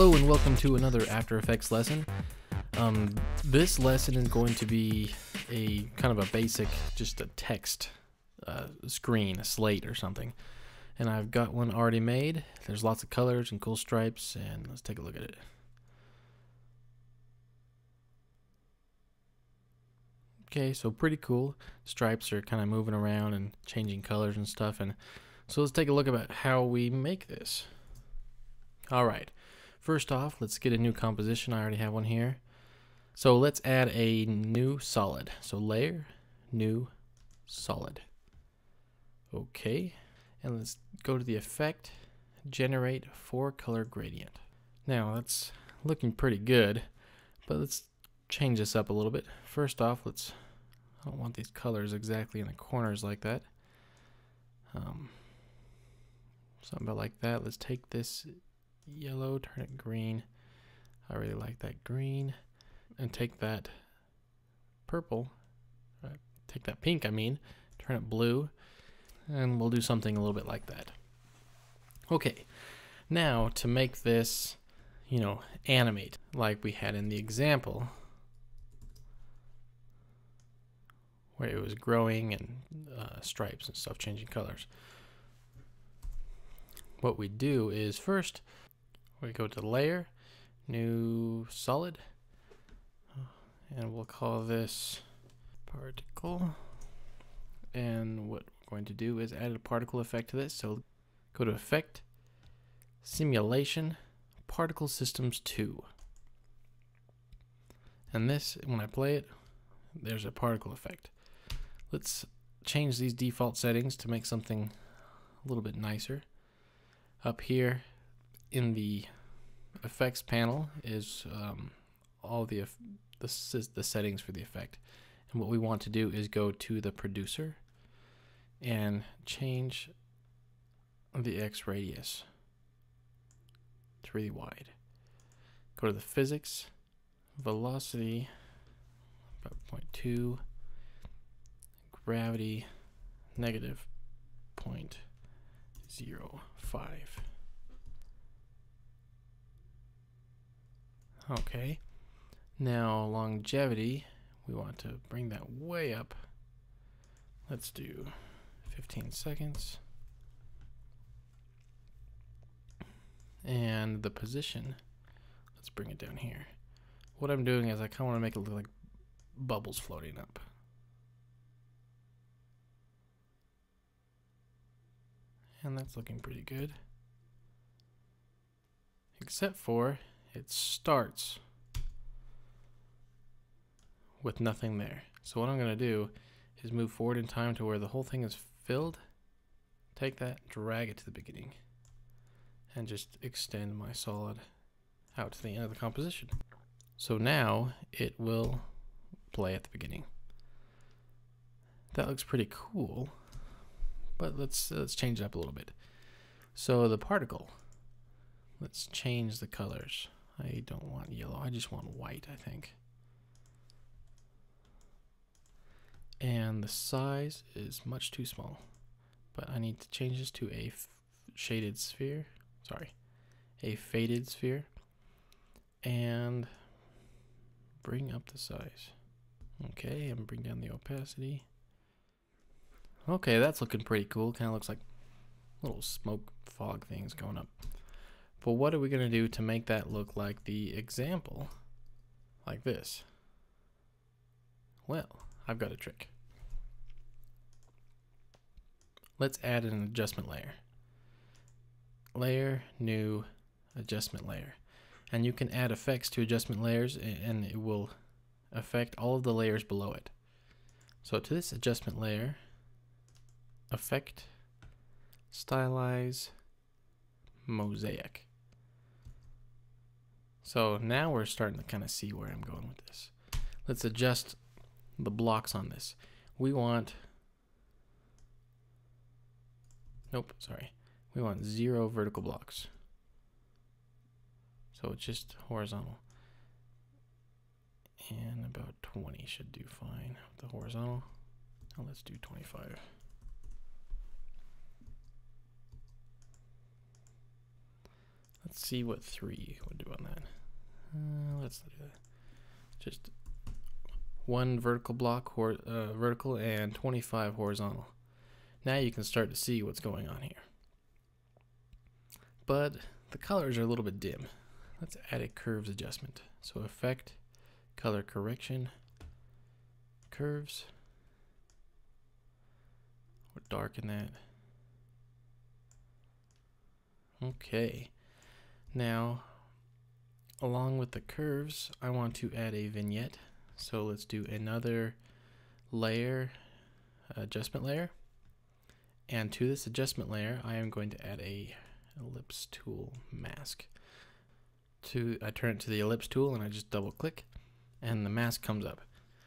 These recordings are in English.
Hello and welcome to another After Effects lesson. Um, this lesson is going to be a kind of a basic, just a text uh, screen, a slate or something. And I've got one already made. There's lots of colors and cool stripes, and let's take a look at it. Okay, so pretty cool. Stripes are kind of moving around and changing colors and stuff. And so let's take a look about how we make this. All right. First off, let's get a new composition. I already have one here. So let's add a new solid. So layer, new, solid. Okay. And let's go to the effect, generate four color gradient. Now that's looking pretty good, but let's change this up a little bit. First off, let's, I don't want these colors exactly in the corners like that. Um, something about like that. Let's take this yellow, turn it green. I really like that green. And take that purple, uh, take that pink, I mean, turn it blue, and we'll do something a little bit like that. Okay, now to make this, you know, animate like we had in the example, where it was growing and uh, stripes and stuff changing colors. What we do is first we go to layer, new solid, and we'll call this particle. And what we're going to do is add a particle effect to this. So go to effect, simulation, particle systems 2. And this, when I play it, there's a particle effect. Let's change these default settings to make something a little bit nicer. Up here in the effects panel is um, all the, the, the settings for the effect. And what we want to do is go to the producer and change the X radius to really wide. Go to the physics, velocity, about 0.2, gravity, negative 0.05. Okay. Now longevity, we want to bring that way up. Let's do 15 seconds. And the position, let's bring it down here. What I'm doing is I kind of want to make it look like bubbles floating up. And that's looking pretty good. Except for it starts with nothing there. So what I'm going to do is move forward in time to where the whole thing is filled. Take that, drag it to the beginning, and just extend my solid out to the end of the composition. So now it will play at the beginning. That looks pretty cool, but let's let's change it up a little bit. So the particle, let's change the colors. I don't want yellow. I just want white, I think. And the size is much too small. But I need to change this to a shaded sphere. Sorry. A faded sphere. And bring up the size. Okay, and bring down the opacity. Okay, that's looking pretty cool. Kind of looks like little smoke fog things going up. But what are we going to do to make that look like the example? Like this. Well, I've got a trick. Let's add an adjustment layer. Layer, new, adjustment layer. And you can add effects to adjustment layers and it will affect all of the layers below it. So to this adjustment layer, effect, stylize, mosaic. So now we're starting to kind of see where I'm going with this. Let's adjust the blocks on this. We want, nope, sorry. We want zero vertical blocks. So it's just horizontal. And about 20 should do fine with the horizontal. Now let's do 25. Let's see what three would do on that. Uh, let's do that. Just one vertical block, hor uh, vertical, and 25 horizontal. Now you can start to see what's going on here. But the colors are a little bit dim. Let's add a curves adjustment. So effect, color correction, curves. We'll darken that. Okay. Now, along with the curves, I want to add a vignette. So let's do another layer, adjustment layer. And to this adjustment layer, I am going to add a ellipse tool mask. To I turn it to the ellipse tool and I just double click and the mask comes up.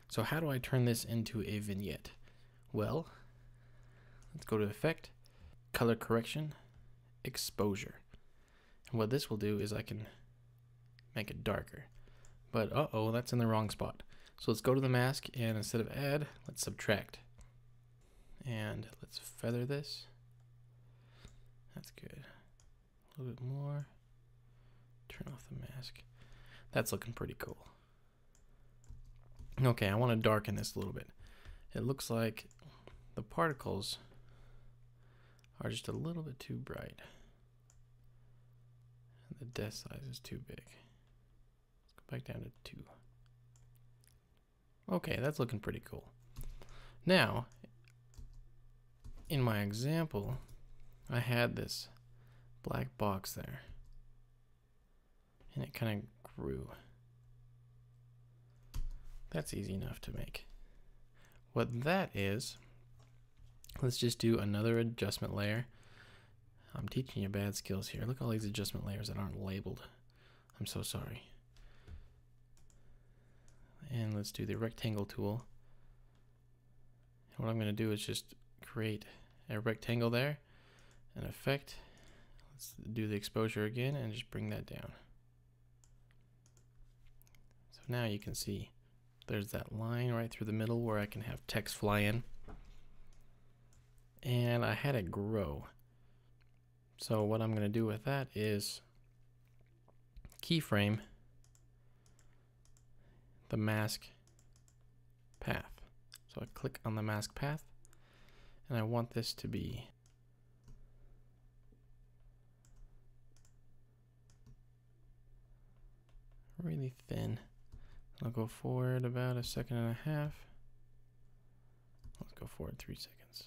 So how do I turn this into a vignette? Well, let's go to effect, color correction, exposure. And what this will do is I can make it darker. But uh-oh, that's in the wrong spot. So let's go to the mask and instead of add, let's subtract. And let's feather this. That's good. A little bit more. Turn off the mask. That's looking pretty cool. Okay, I want to darken this a little bit. It looks like the particles are just a little bit too bright. And the death size is too big. Back down to 2. Okay, that's looking pretty cool. Now, in my example, I had this black box there. And it kind of grew. That's easy enough to make. What that is, let's just do another adjustment layer. I'm teaching you bad skills here. Look at all these adjustment layers that aren't labeled. I'm so sorry. And let's do the rectangle tool. And what I'm going to do is just create a rectangle there, an effect. Let's do the exposure again and just bring that down. So now you can see there's that line right through the middle where I can have text fly in. And I had it grow. So what I'm going to do with that is keyframe the mask path. So I click on the mask path and I want this to be really thin. I'll go forward about a second and a half. Let's go forward three seconds.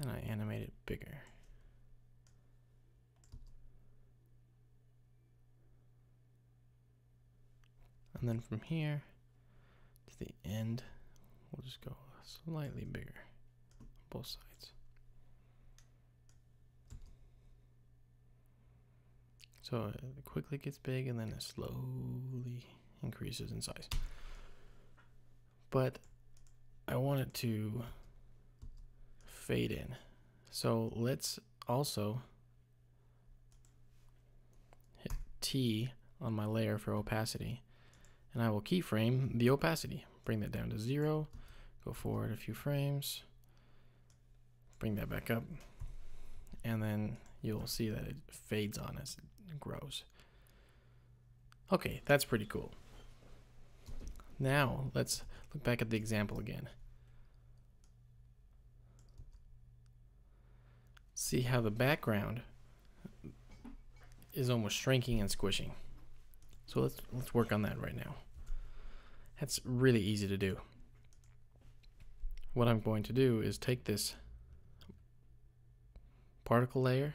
And I animate it bigger. And then from here to the end, we'll just go slightly bigger on both sides. So it quickly gets big and then it slowly increases in size. But I want it to fade in. So let's also hit T on my layer for opacity and I will keyframe the opacity. Bring that down to zero, go forward a few frames, bring that back up, and then you'll see that it fades on as it grows. Okay, that's pretty cool. Now, let's look back at the example again. See how the background is almost shrinking and squishing. So let's let's work on that right now. That's really easy to do. What I'm going to do is take this particle layer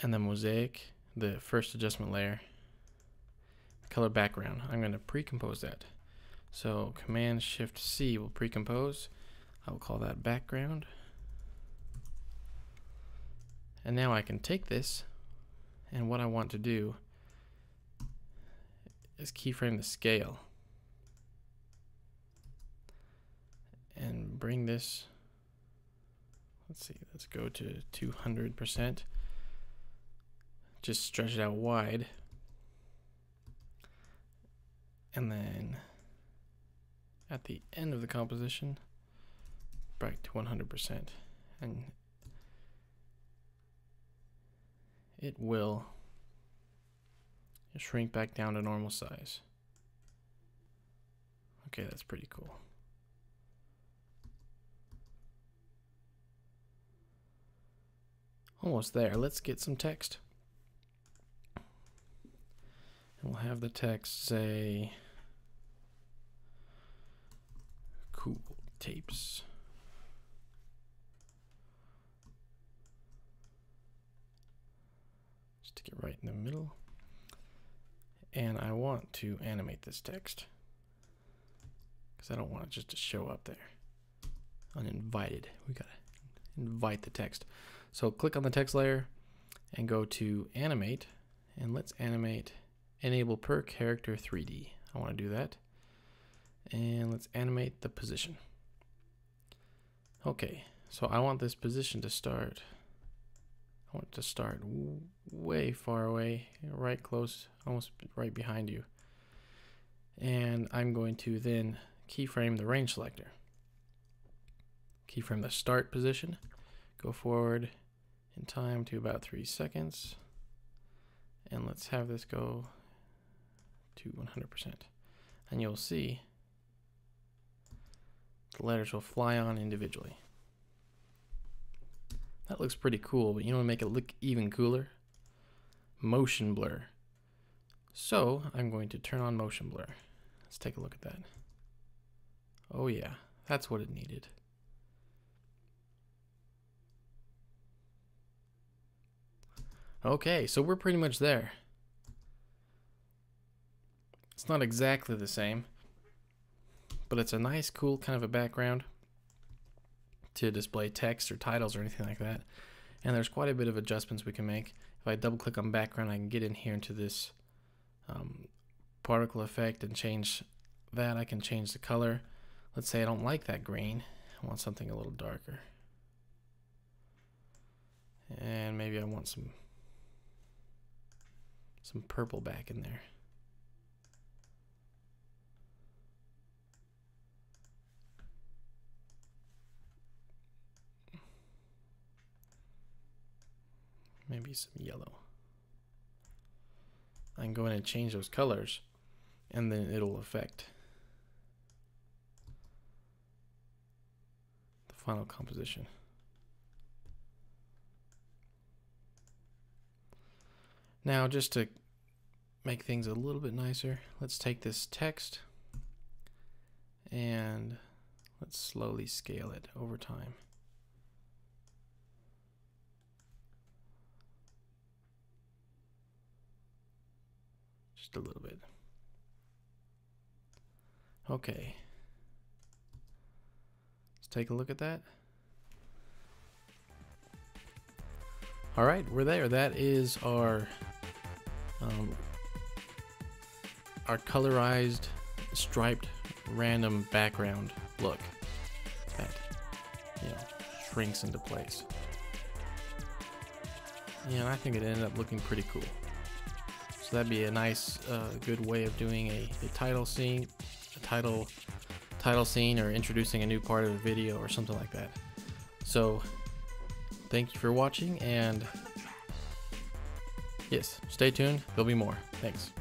and the mosaic, the first adjustment layer, color background. I'm going to pre-compose that. So Command Shift C will pre-compose. I will call that background. And now I can take this and what I want to do is keyframe the scale. And bring this let's see let's go to 200 percent. Just stretch it out wide. And then at the end of the composition back to 100 percent. And it will shrink back down to normal size. Okay, that's pretty cool. Almost there. Let's get some text. And we'll have the text say cool tapes. Stick it right in the middle. And I want to animate this text because I don't want it just to show up there uninvited. We gotta invite the text. So click on the text layer and go to animate and let's animate enable per character 3D. I want to do that. And let's animate the position. Okay, so I want this position to start. I want to start way far away, right close, almost right behind you. And I'm going to then keyframe the range selector. Keyframe the start position, go forward in time to about three seconds. And let's have this go to 100%. And you'll see the letters will fly on individually. That looks pretty cool, but you know what make it look even cooler? Motion blur. So I'm going to turn on motion blur. Let's take a look at that. Oh yeah, that's what it needed. Okay, so we're pretty much there. It's not exactly the same, but it's a nice, cool kind of a background to display text or titles or anything like that. And there's quite a bit of adjustments we can make. If I double click on background, I can get in here into this um, particle effect and change that. I can change the color. Let's say I don't like that green. I want something a little darker. And maybe I want some some purple back in there. Maybe some yellow. I can go in and change those colors and then it'll affect the final composition. Now, just to make things a little bit nicer, let's take this text and let's slowly scale it over time. Just a little bit. Okay. Let's take a look at that. All right, we're there. That is our um, our colorized, striped, random background look that you know shrinks into place. Yeah, I think it ended up looking pretty cool. That'd be a nice, uh, good way of doing a, a title scene, a title title scene, or introducing a new part of the video or something like that. So thank you for watching and yes, stay tuned. There'll be more. Thanks.